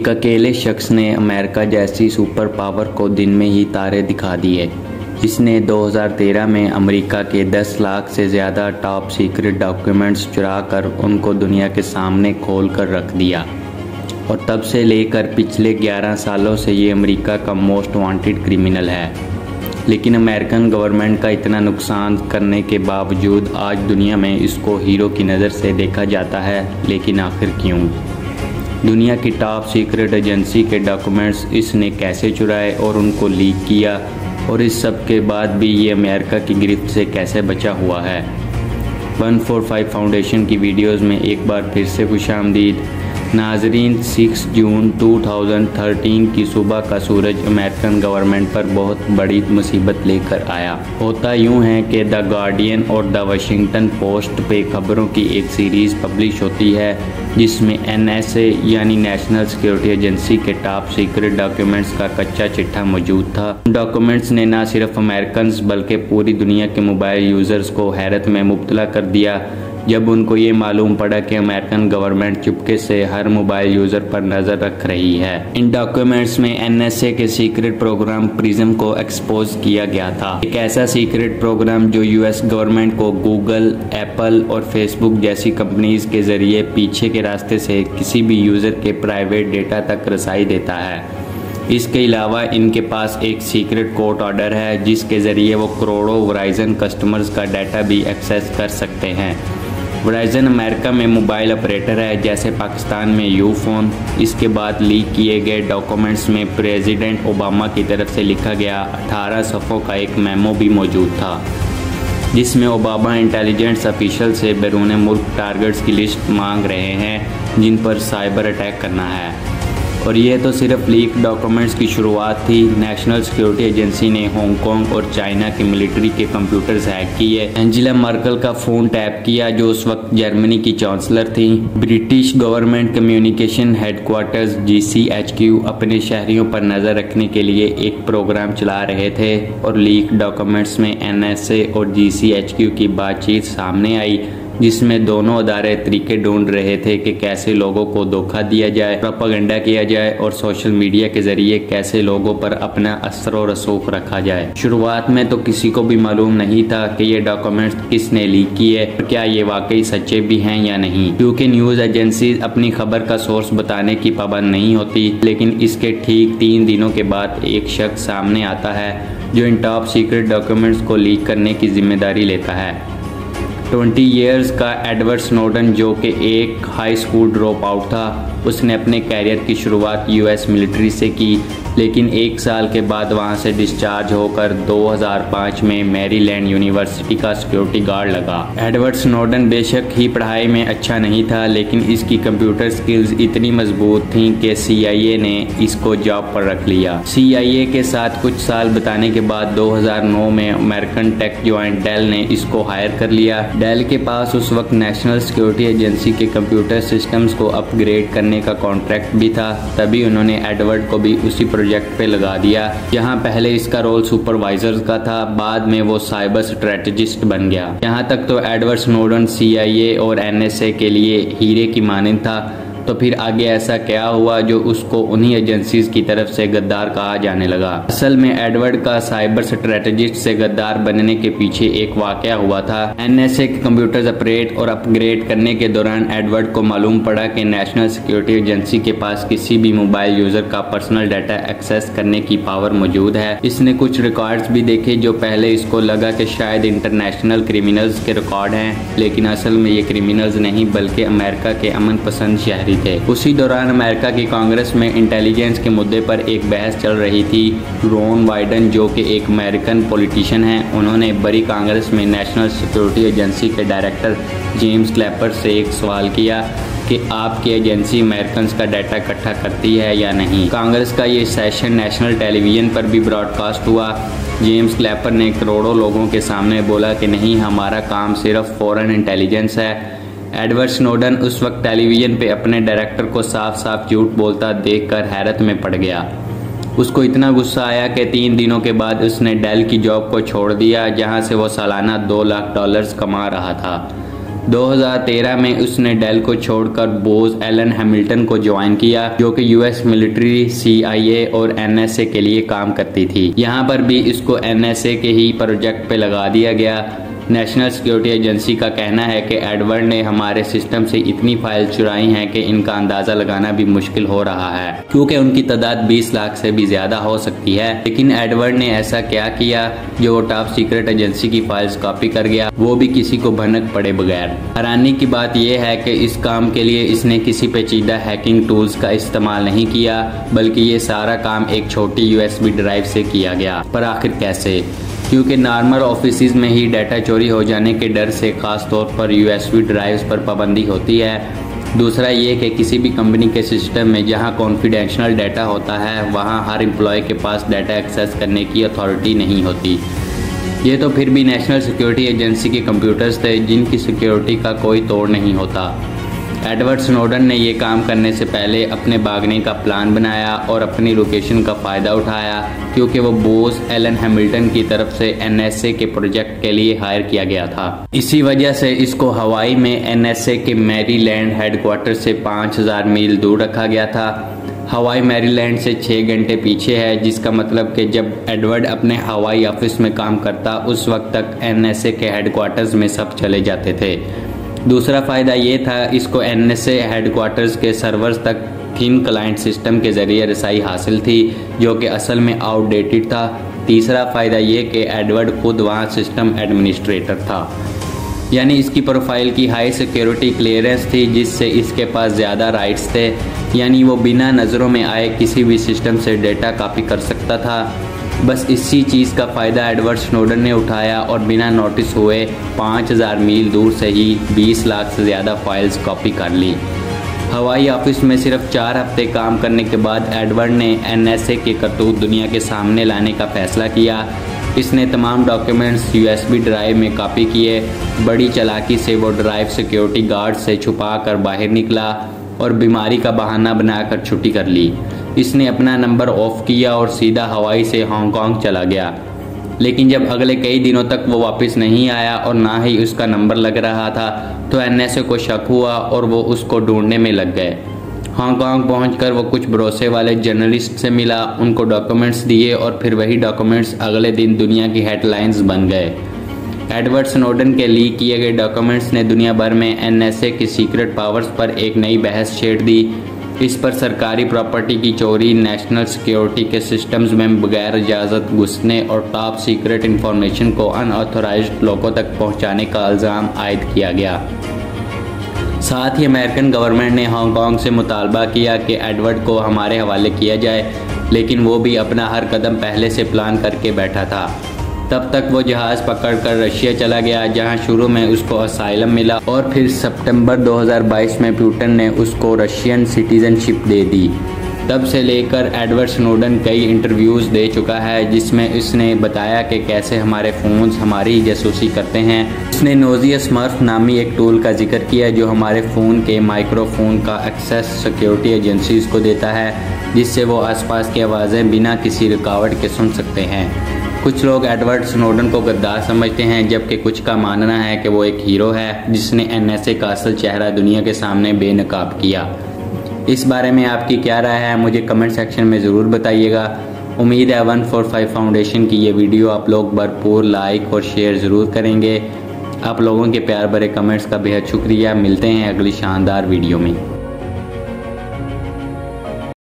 एक अकेले शख्स ने अमेरिका जैसी सुपर पावर को दिन में ही तारे दिखा दिए। इसने 2013 में अमेरिका के 10 लाख से ज़्यादा टॉप सीक्रेट डॉक्यूमेंट्स चुरा कर उनको दुनिया के सामने खोल कर रख दिया। और तब से लेकर पिछले 11 सालों से ये अमेरिका का मोस्ट वांटेड क्रिमिनल है। लेकिन अमेरिकन गवर्नमेंट का इतना नुकसान करने के बावजूद आज दुनिया में इसको हीरो की नज़र से देखा जाता है, लेकिन आखिर क्यों? दुनिया की टॉप सीक्रेट एजेंसी के डॉक्यूमेंट्स इसने कैसे चुराए और उनको लीक किया? और इस सब के बाद भी ये अमेरिका की गिरफ्त से कैसे बचा हुआ है? 145 फाउंडेशन की वीडियोस में एक बार फिर से खुश आमदीद नाजरीन 6 जून 2013 की सुबह का सूरज अमेरिकन गवर्नमेंट पर बहुत बड़ी मुसीबत लेकर आया। होता यूँ है कि द गार्डियन और द वाशिंगटन पोस्ट पे खबरों की एक सीरीज़ पब्लिश होती है, जिसमें एनएसए यानी नेशनल सिक्योरिटी एजेंसी के टॉप सीक्रेट डॉक्यूमेंट्स का कच्चा चिट्ठा मौजूद था। डॉक्यूमेंट्स ने न सिर्फ़ अमेरिकन बल्कि पूरी दुनिया के मोबाइल यूज़र्स को हैरत में मुबतला कर दिया। जब उनको ये मालूम पड़ा कि अमेरिकन गवर्नमेंट चुपके से हर मोबाइल यूज़र पर नज़र रख रही है। इन डॉक्यूमेंट्स में एनएसए के सीक्रेट प्रोग्राम प्रिज्म को एक्सपोज किया गया था। एक ऐसा सीक्रेट प्रोग्राम जो यूएस गवर्नमेंट को गूगल, एप्पल और फेसबुक जैसी कंपनीज़ के ज़रिए पीछे के रास्ते से किसी भी यूज़र के प्राइवेट डेटा तक रसाई देता है। इसके अलावा इनके पास एक सीक्रेट कोर्ट ऑर्डर है, जिसके ज़रिए वो करोड़ों वराइजन कस्टमर्स का डाटा भी एक्सेस कर सकते हैं। वराइजन अमेरिका में मोबाइल ऑपरेटर है, जैसे पाकिस्तान में यू फ़ोन इसके बाद लीक किए गए डॉक्यूमेंट्स में प्रेसिडेंट ओबामा की तरफ़ से लिखा गया 18 सफ़ों का एक मेमो भी मौजूद था। जिसमें ओबामा इंटेलिजेंस ऑफिशल से बैरून मुल्क टारगेट्स की लिस्ट मांग रहे हैं, जिन पर साइबर अटैक करना है। और ये तो सिर्फ़ लीक डॉक्यूमेंट्स की शुरुआत थी। नेशनल सिक्योरिटी एजेंसी ने हांगकांग और चाइना की मिलिट्री के कंप्यूटर्स हैक किए। एंजिला मार्कल का फ़ोन टैप किया, जो उस वक्त जर्मनी की चांसलर थी। British Government Communication Headquarters GCHQ अपने शहरियों पर नज़र रखने के लिए एक प्रोग्राम चला रहे थे और लीक डॉक्यूमेंट्स में एनएसए और जीसीएचक्यू की बातचीत सामने आई। जिसमें दोनों अदारे तरीके ढूंढ रहे थे कि कैसे लोगों को धोखा दिया जाए प्रोपागेंडा किया जाए और सोशल मीडिया के ज़रिए कैसे लोगों पर अपना असर और रसूख रखा जाए। शुरुआत में तो किसी को भी मालूम नहीं था कि ये डॉक्यूमेंट्स किसने लीक किए क्या ये वाकई सच्चे भी हैं या नहीं। क्योंकि न्यूज़ एजेंसी अपनी खबर का सोर्स बताने की पाबंद नहीं होती, लेकिन इसके ठीक तीन दिनों के बाद एक शख्स सामने आता है, जो इन टॉप सीक्रेट डॉक्यूमेंट्स को लीक करने की ज़िम्मेदारी लेता है। ट्वेंटी ईयर्स का एडवर्ड स्नोडन, जो कि एक हाई स्कूल ड्रॉप आउट था, उसने अपने कैरियर की शुरुआत यूएस मिलिट्री से की। लेकिन एक साल के बाद वहाँ से डिस्चार्ज होकर 2005 में मैरीलैंड यूनिवर्सिटी का सिक्योरिटी गार्ड लगा। एडवर्ड स्नोडन बेशक ही पढ़ाई में अच्छा नहीं था, लेकिन इसकी कंप्यूटर स्किल्स इतनी मज़बूत थी कि सीआईए ने इसको जॉब पर रख लिया। सीआईए के साथ कुछ साल बिताने के बाद 2009 में अमेरिकन टेक ज्वाइंट डेल ने इसको हायर कर लिया। डेल के पास उस वक्त नेशनल सिक्योरिटी एजेंसी के कंप्यूटर सिस्टम्स को अपग्रेड करने का कॉन्ट्रैक्ट भी था। तभी उन्होंने एडवर्ड को भी उसी प्रोजेक्ट पे लगा दिया। यहाँ पहले इसका रोल सुपरवाइजर का था, बाद में वो साइबर स्ट्रेटेजिस्ट बन गया। यहाँ तक तो एडवर्ड स्नोडन सीआईए और एनएसए के लिए हीरे की मानिंद था। तो फिर आगे ऐसा क्या हुआ जो उसको उन्हीं एजेंसीज की तरफ़ से गद्दार कहा जाने लगा? असल में एडवर्ड का साइबर स्ट्रेटेजिस्ट से गद्दार बनने के पीछे एक वाक्य हुआ था। एनएसए के कंप्यूटर अपग्रेड और अपग्रेड करने के दौरान एडवर्ड को मालूम पड़ा कि नेशनल सिक्योरिटी एजेंसी के पास किसी भी मोबाइल यूज़र का पर्सनल डाटा एक्सेस करने की पावर मौजूद है। इसने कुछ रिकॉर्ड्स भी देखे जो पहले इसको लगा कि शायद इंटरनेशनल क्रिमिनल्स के रिकॉर्ड हैं, लेकिन असल में ये क्रिमिनल्स नहीं, बल्कि अमेरिका के अमन पसंद शहरी थे। उसी दौरान अमेरिका की कांग्रेस में इंटेलिजेंस के मुद्दे पर एक बहस चल रही थी। रोन वाइडन जो कि एक अमेरिकन पॉलिटिशियन हैं, उन्होंने बड़ी कांग्रेस में नेशनल सिक्योरिटी एजेंसी के डायरेक्टर जेम्स क्लैपर से एक सवाल किया कि आपकी एजेंसी अमेरिकन का डाटा इकट्ठा करती है या नहीं। कांग्रेस का ये सेशन नेशनल टेलीविज़न पर भी ब्रॉडकास्ट हुआ। जेम्स क्लैपर ने करोड़ों लोगों के सामने बोला कि नहीं, हमारा काम सिर्फ़ फॉरेन इंटेलिजेंस है। एडवर्ड स्नोडन उस वक्त टेलीविज़न पे अपने डायरेक्टर को साफ़ साफ़ झूठ बोलता देखकर हैरत में पड़ गया। उसको इतना गुस्सा आया कि तीन दिनों के बाद उसने डेल की जॉब को छोड़ दिया, जहाँ से वो सालाना दो लाख डॉलर्स कमा रहा था। 2013 में उसने डेल को छोड़कर बोज एलन हैमिल्टन को ज्वाइन किया, जो कि यूएस मिलिट्री, सीआईए और एनएसए के लिए काम करती थी। यहाँ पर भी इसको एनएसए के ही प्रोजेक्ट पे लगा दिया गया। नेशनल सिक्योरिटी एजेंसी का कहना है कि एडवर्ड ने हमारे सिस्टम से इतनी फ़ाइल चुराई हैं कि इनका अंदाज़ा लगाना भी मुश्किल हो रहा है। क्योंकि उनकी तादाद 20 लाख से भी ज़्यादा हो सकती है। लेकिन एडवर्ड ने ऐसा क्या किया जो टॉप सीक्रेट एजेंसी की फाइल्स कॉपी कर गया? वो भी किसी को भनक पड़े बगैर। हैरानी की बात यह है कि इस काम के लिए इसने किसी पेचीदा हैकिंग टूल्स का इस्तेमाल नहीं किया, बल्कि ये सारा काम एक छोटी यूएसबी ड्राइव से किया गया। पर आखिर कैसे? क्योंकि नॉर्मल ऑफ़िस में ही डाटा चोरी हो जाने के डर से ख़ास तौर पर यूएसबी ड्राइव्स पर पाबंदी होती है। दूसरा ये कि किसी भी कंपनी के सिस्टम में जहाँ कॉन्फिडेंशियल डाटा होता है, वहाँ हर एम्प्लॉय के पास डाटा एक्सेस करने की अथॉरिटी नहीं होती। ये तो फिर भी नेशनल सिक्योरिटी एजेंसी के कंप्यूटर्स थे, जिनकी सिक्योरिटी का कोई तोड़ नहीं होता। एडवर्ड स्नोडन ने यह काम करने से पहले अपने भागने का प्लान बनाया और अपनी लोकेशन का फ़ायदा उठाया, क्योंकि वो बोस एलन हैमिल्टन की तरफ़ से एनएसए के प्रोजेक्ट के लिए हायर किया गया था। इसी वजह से इसको हवाई में एनएसए के मैरीलैंड हेडक्वार्टर से 5000 मील दूर रखा गया था। हवाई मैरीलैंड से छः घंटे पीछे है, जिसका मतलब कि जब एडवर्ड अपने हवाई ऑफ़िस में काम करता, उस वक्त तक एनएसए के हेडक्वार्टर्स में सब चले जाते थे। दूसरा फ़ायदा ये था, इसको एन एस हेडकोार्टर्स के सर्वर्स तक थिन क्लाइंट सिस्टम के ज़रिए रसाई हासिल थी, जो कि असल में आउटडेटेड था। तीसरा फ़ायदा ये कि एडवर्ड खुद वहाँ सिस्टम एडमिनिस्ट्रेटर था। यानी इसकी प्रोफ़ाइल की हाई सिक्योरिटी क्लियरेंस थी, जिससे इसके पास ज़्यादा राइट्स थे। यानी वो बिना नज़रों में आए किसी भी सिस्टम से डेटा कॉपी कर सकता था। बस इसी चीज़ का फ़ायदा एडवर्ड स्नोडन ने उठाया और बिना नोटिस हुए 5000 मील दूर से ही 20 लाख से ज़्यादा फाइल्स कॉपी कर ली। हवाई ऑफ़िस में सिर्फ़ चार हफ़्ते काम करने के बाद एडवर्ड ने एनएसए के करतूत दुनिया के सामने लाने का फैसला किया। इसने तमाम डॉक्यूमेंट्स यूएसबी ड्राइव में कॉपी किए। बड़ी चलाकी से वो ड्राइव सिक्योरिटी गार्ड से छुपा कर बाहर निकला और बीमारी का बहाना बनाकर छुट्टी कर ली। इसने अपना नंबर ऑफ़ किया और सीधा हवाई से हांगकांग चला गया। लेकिन जब अगले कई दिनों तक वो वापस नहीं आया और ना ही उसका नंबर लग रहा था तो एनएसए को शक हुआ और वो उसको ढूँढने में लग गए। हांगकांग पहुंचकर वो कुछ भरोसे वाले जर्नलिस्ट से मिला, उनको डॉक्यूमेंट्स दिए और फिर वही डॉक्यूमेंट्स अगले दिन दुनिया की हेडलाइंस बन गए। एडवर्ड स्नोडन के लीक किए गए डॉक्यूमेंट्स ने दुनिया भर में एनएसए की सीक्रेट पावर्स पर एक नई बहस छेड़ दी इस पर सरकारी प्रॉपर्टी की चोरी, नेशनल सिक्योरिटी के सिस्टम्स में बगैर इजाज़त, घुसने और टॉप सीक्रेट इंफॉर्मेशन को अनऑथोराइज लोगों तक पहुँचाने का इल्ज़ाम आयद किया गया। साथ ही अमेरिकन गवर्नमेंट ने हांगकांग से मुतालबा किया कि एडवर्ड को हमारे हवाले किया जाए, लेकिन वो भी अपना हर कदम पहले से प्लान करके बैठा था। तब तक वो जहाज़ पकड़कर रशिया चला गया, जहाँ शुरू में उसको असाइलम मिला और फिर सितंबर 2022 में प्यूटन ने उसको रशियन सिटीज़नशिप दे दी। तब से लेकर एडवर्ड स्नोडन कई इंटरव्यूज़ दे चुका है, जिसमें उसने बताया कि कैसे हमारे फ़ोन्स हमारी जासूसी करते हैं। उसने नोजिया स्मर्फ नामी एक टूल का ज़िक्र किया, जो हमारे फ़ोन के माइक्रोफोन का एक्सेस सिक्योरिटी एजेंसीज को देता है, जिससे वो आसपास की आवाज़ें बिना किसी रुकावट के सुन सकते हैं। कुछ लोग एडवर्ड स्नोडन को गद्दार समझते हैं, जबकि कुछ का मानना है कि वो एक हीरो है, जिसने एनएसए का असल चेहरा दुनिया के सामने बेनकाब किया। इस बारे में आपकी क्या राय है, मुझे कमेंट सेक्शन में ज़रूर बताइएगा। उम्मीद है वन फोर फाइव फाउंडेशन की ये वीडियो आप लोग भरपूर लाइक और शेयर ज़रूर करेंगे। आप लोगों के प्यार भरे कमेंट्स का बेहद शुक्रिया, मिलते हैं अगली शानदार वीडियो में।